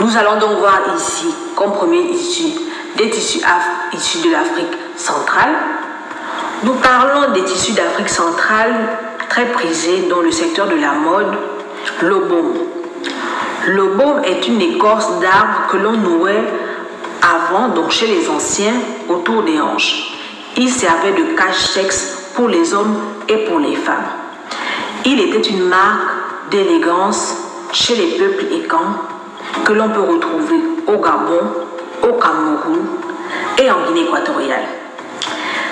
Nous allons donc voir ici, comme premier issu, des tissus issus de l'Afrique centrale. Nous parlons des tissus d'Afrique centrale très prisés dans le secteur de la mode. Le baume est une écorce d'arbre que l'on nouait avant, donc chez les anciens, autour des hanches. Il servait de cache-sexe pour les hommes et pour les femmes. Il était une marque d'élégance chez les peuples écans que l'on peut retrouver au Gabon, au Cameroun et en Guinée équatoriale.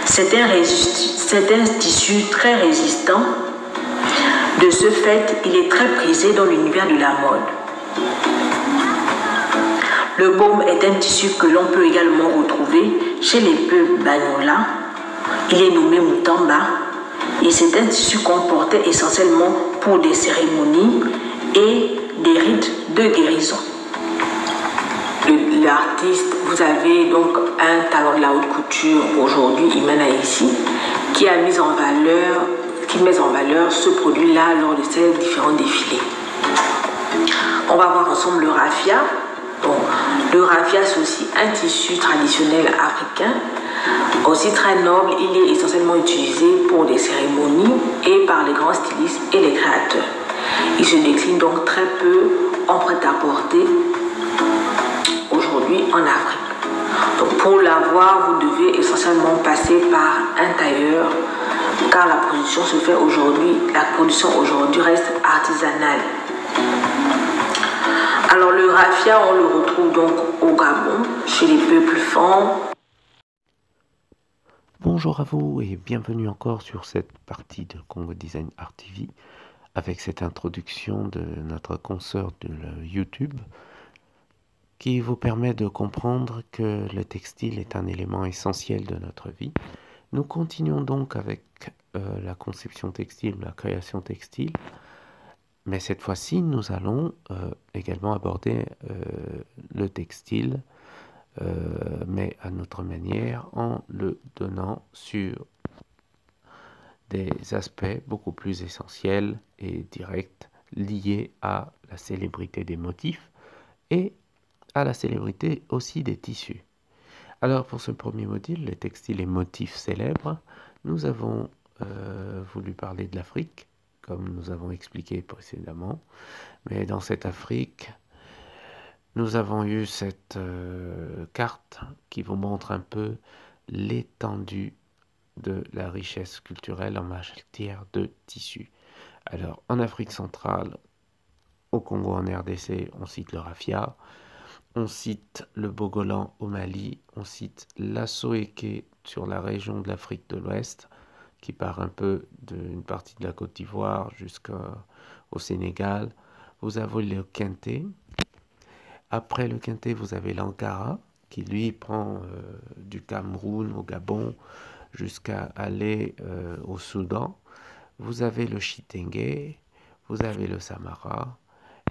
C'est un, tissu très résistant. De ce fait, il est très prisé dans l'univers de la mode. Le baume est un tissu que l'on peut également retrouver chez les peuples Bagnola. Il est nommé Mutamba et c'est un tissu qu'on portait essentiellement pour des cérémonies et des rites de guérison l'artiste, vous avez donc un talent de la haute couture aujourd'hui, Imana ici, qui a mis en valeur, qui met en valeur ce produit-là lors de ces différents défilés. On va voir ensemble le raffia. Bon, le raffia, c'est aussi un tissu traditionnel africain, aussi très noble. Il est essentiellement utilisé pour des cérémonies et par les grands stylistes et les créateurs. Il se décline donc très peu en prêt-à-porter en Afrique. Donc pour l'avoir, vous devez essentiellement passer par un tailleur car la production se fait aujourd'hui, la production aujourd'hui reste artisanale. Alors le raffia, on le retrouve donc au Gabon, chez les peuples francs. Bonjour à vous et bienvenue encore sur cette partie de Congo Design Art TV avec cette introduction de notre consoeur de YouTube qui vous permet de comprendre que le textile est un élément essentiel de notre vie. Nous continuons donc avec euh, la conception textile, la création textile, mais cette fois-ci, nous allons euh, également aborder euh, le textile, mais à notre manière, en le donnant sur des aspects beaucoup plus essentiels et directs liés à la célébrité des motifs et la célébrité aussi des tissus. Alors pour ce premier module, les textiles et motifs célèbres, nous avons euh, voulu parler de l'Afrique, comme nous avons expliqué précédemment. Mais dans cette Afrique, nous avons eu cette euh, carte qui vous montre un peu l'étendue de la richesse culturelle en matière de tissus. Alors en Afrique centrale, au Congo, en RDC, on cite le raffia. On cite le Bogolan au Mali, on cite l'Assoeke sur la région de l'Afrique de l'Ouest, qui part un peu d'une partie de la Côte d'Ivoire jusqu'au Sénégal. Vous avez le Quintet. Après le Quintet, vous avez l'Ankara, qui lui prend euh, du Cameroun au Gabon jusqu'à aller euh, au Soudan. Vous avez le Chitenge, vous avez le Samara,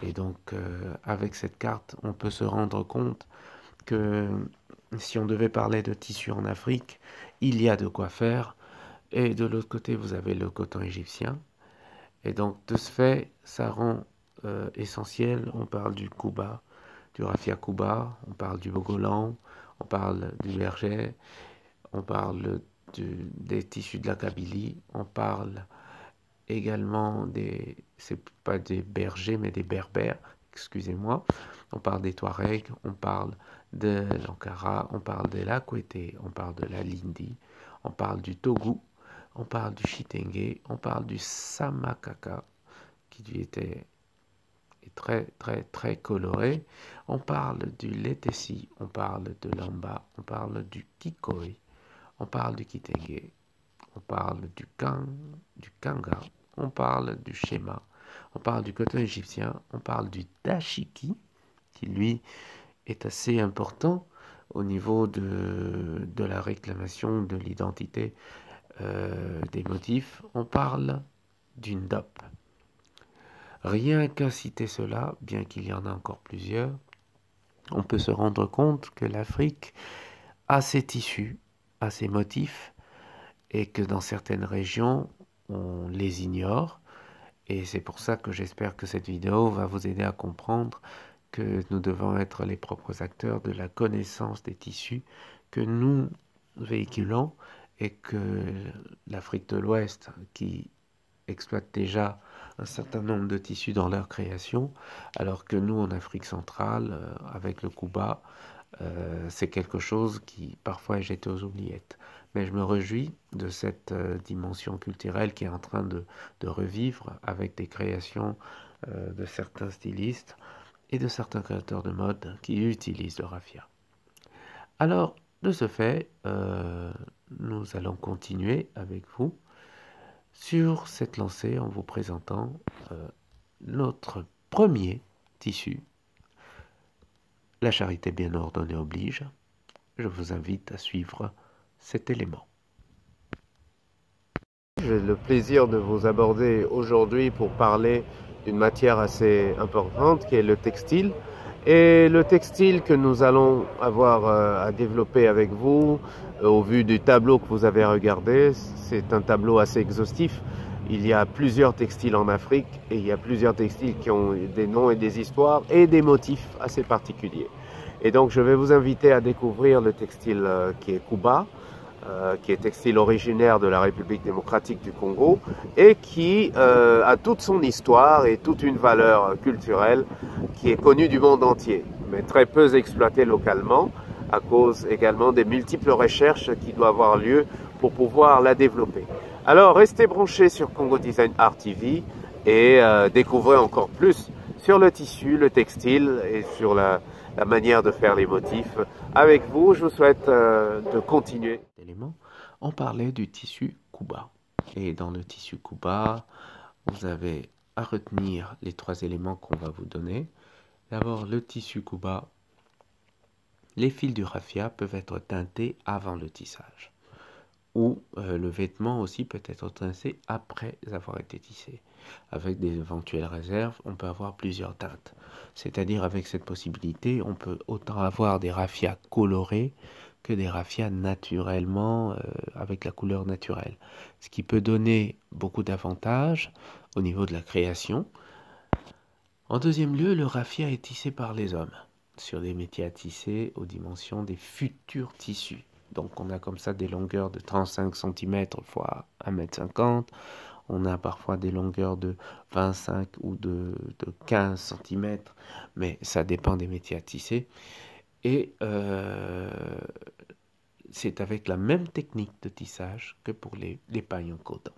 et donc, euh, avec cette carte, on peut se rendre compte que si on devait parler de tissu en Afrique, il y a de quoi faire. Et de l'autre côté, vous avez le coton égyptien. Et donc, de ce fait, ça rend euh, essentiel. On parle du Kuba, du Rafia Kuba, on parle du Bogolan, on parle du berger, on parle des tissus de la Kabylie, on parle également des, c'est pas des bergers, mais des berbères, excusez-moi. On parle des Touaregs, on parle de l'Ankara, on parle de l'Akwete, on parle de la Lindi, on parle du Togo, on parle du Chitenge, on parle du Samakaka, qui lui était très très très coloré. On parle du Letesi, on parle de l'Amba, on parle du Kikoi, on parle du Kitenge, on parle du Kang, du Kanga, on parle du schéma, on parle du coton égyptien, on parle du dashiki, qui lui est assez important au niveau de, de la réclamation de l'identité euh, des motifs. On parle d'une dope. Rien qu'à citer cela, bien qu'il y en a encore plusieurs, on peut se rendre compte que l'Afrique a ses tissus, a ses motifs, et que dans certaines régions, on les ignore. Et c'est pour ça que j'espère que cette vidéo va vous aider à comprendre que nous devons être les propres acteurs de la connaissance des tissus que nous véhiculons et que l'Afrique de l'Ouest, qui exploite déjà un certain nombre de tissus dans leur création, alors que nous, en Afrique centrale, euh, avec le Cuba, euh, c'est quelque chose qui parfois est jeté aux oubliettes. Mais je me réjouis de cette euh, dimension culturelle qui est en train de, revivre avec des créations de certains stylistes et de certains créateurs de mode qui utilisent le raffia. Alors, de ce fait, nous allons continuer avec vous sur cette lancée en vous présentant euh, notre premier tissu. La charité bien ordonnée oblige. Je vous invite à suivre cet élément. J'ai le plaisir de vous aborder aujourd'hui pour parler d'une matière assez importante qui est le textile. Et le textile que nous allons avoir euh, à développer avec vous, euh, au vu du tableau que vous avez regardé, c'est un tableau assez exhaustif. Il y a plusieurs textiles en Afrique et il y a plusieurs textiles qui ont des noms et des histoires et des motifs assez particuliers. Et donc je vais vous inviter à découvrir le textile euh, qui est Kuba, euh, qui est textile originaire de la République démocratique du Congo et qui euh, a toute son histoire et toute une valeur culturelle qui est connue du monde entier, mais très peu exploitée localement à cause également des multiples recherches qui doivent avoir lieu pour pouvoir la développer. Alors restez branchés sur Congo Design Art TV et euh, découvrez encore plus sur le tissu, le textile et sur la, la manière de faire les motifs. Avec vous, je vous souhaite euh, de continuer. On parlait du tissu Kuba. Et dans le tissu Kuba, vous avez à retenir les trois éléments qu'on va vous donner. D'abord, le tissu Kuba. Les fils du raffia peuvent être teintés avant le tissage. Ou euh, le vêtement aussi peut être teint après avoir été tissé. Avec des éventuelles réserves, on peut avoir plusieurs teintes. C'est-à-dire avec cette possibilité, on peut autant avoir des raffias colorés que des raffias naturellement euh, avec la couleur naturelle. Ce qui peut donner beaucoup d'avantages au niveau de la création. En deuxième lieu, le raffia est tissé par les hommes sur des métiers à tisser aux dimensions des futurs tissus. Donc on a comme ça des longueurs de 35 cm x 1m50 on a parfois des longueurs de 25 ou de, 15 cm, mais ça dépend des métiers à tisser. Et euh, c'est avec la même technique de tissage que pour les, les pailles en coton.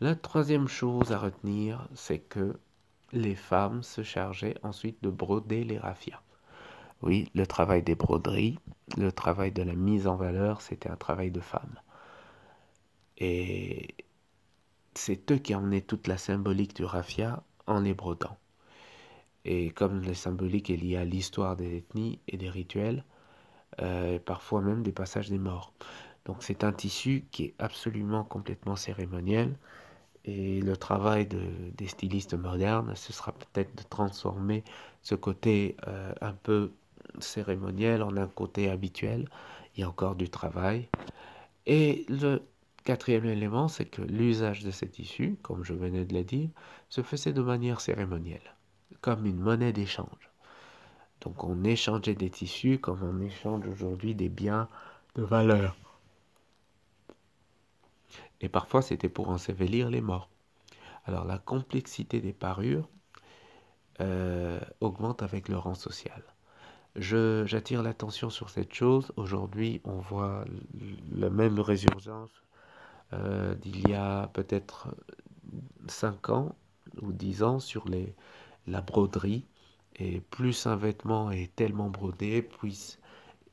La troisième chose à retenir, c'est que les femmes se chargeaient ensuite de broder les raffias. Oui, le travail des broderies, le travail de la mise en valeur, c'était un travail de femme. Et c'est eux qui emmenaient toute la symbolique du raffia en les brodant. Et comme la symbolique est liée à l'histoire des ethnies et des rituels, euh, parfois même des passages des morts. Donc c'est un tissu qui est absolument complètement cérémoniel. Et le travail des stylistes modernes, ce sera peut-être de transformer ce côté euh, un peu cérémoniel en un côté habituel. Il y a encore du travail. Et le Quatrième élément, c'est que l'usage de ces tissus, comme je venais de le dire, se faisait de manière cérémonielle, comme une monnaie d'échange. Donc on échangeait des tissus comme on échange aujourd'hui des biens de valeur. Et parfois c'était pour ensevelir les morts. Alors la complexité des parures euh, augmente avec le rang social. J'attire l'attention sur cette chose. Aujourd'hui, on voit la même résurgence euh, d'il y a peut-être 5 ans ou 10 ans sur les, la broderie. Et plus un vêtement est tellement brodé, plus,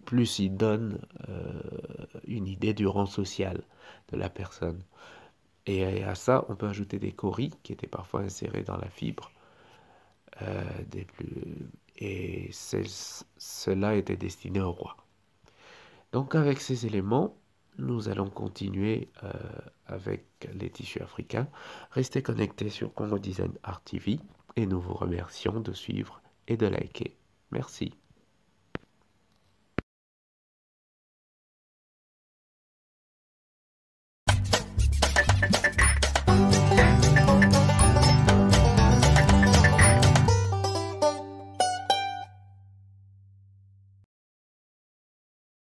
plus il donne euh, une idée du rang social de la personne. Et à ça, on peut ajouter des coris qui étaient parfois insérés dans la fibre. Euh. Et cela était destiné au roi. Donc avec ces éléments, nous allons continuer euh, avec les tissus africains. Restez connectés sur Congo Design Art et nous vous remercions de suivre et de liker. Merci.